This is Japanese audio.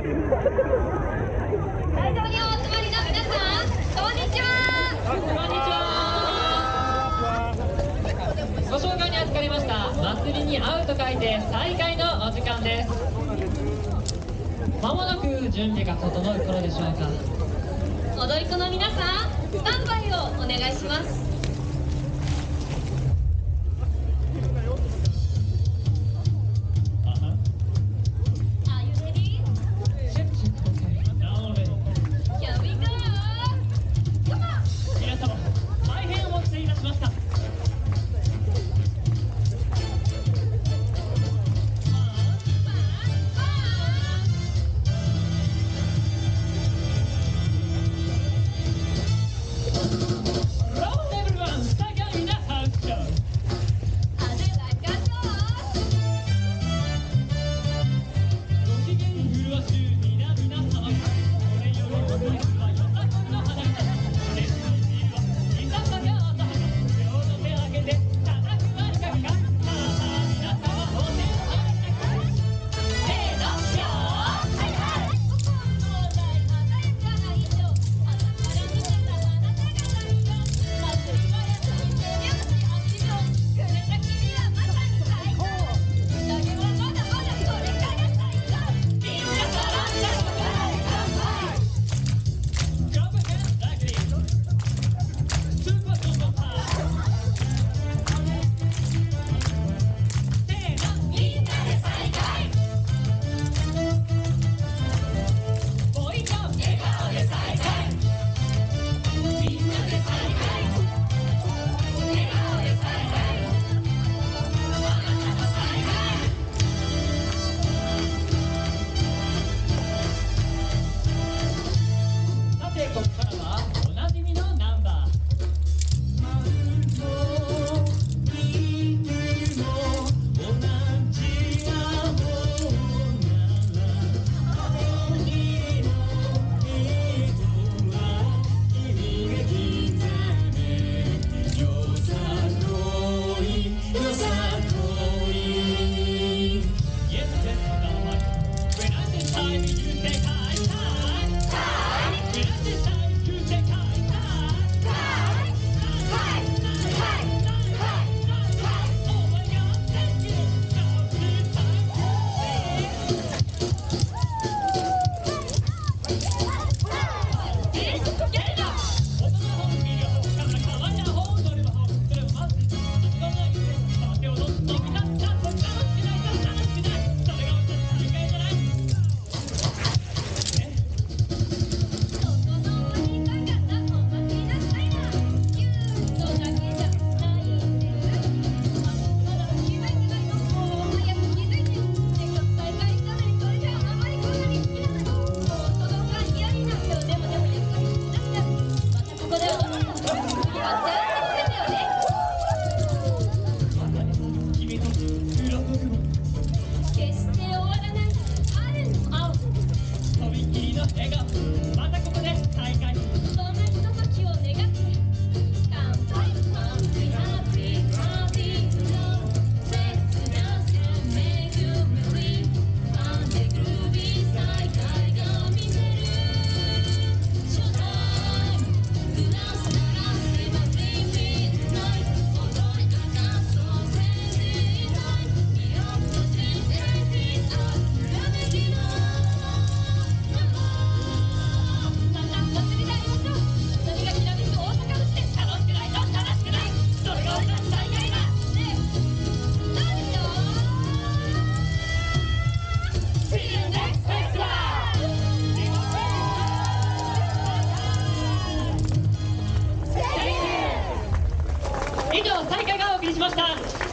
会場にお集まりの皆さんこんにちはこんにちはご紹介に預かりました。祭りに会うと書いて再開のお時間ですまもなく準備が整う頃でしょうか踊り子の皆さんスタンバイをお願いします 또 살아라. ました。